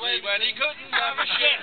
when he couldn't have a shit.